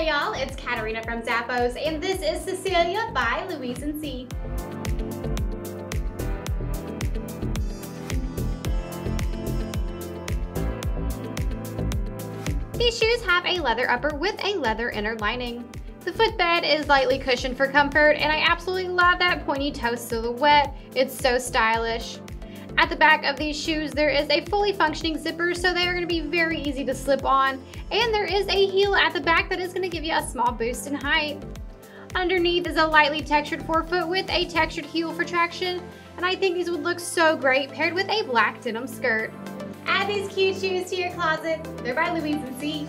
Hey y'all, it's Katarina from Zappos, and this is Cecilia by Louise et Cie. These shoes have a leather upper with a leather inner lining. The footbed is lightly cushioned for comfort, and I absolutely love that pointy toe silhouette. It's so stylish. At the back of these shoes, there is a fully functioning zipper, so they are going to be very easy to slip on. And there is a heel at the back that is going to give you a small boost in height. Underneath is a lightly textured forefoot with a textured heel for traction, and I think these would look so great paired with a black denim skirt. Add these cute shoes to your closet. They're by Louise et Cie.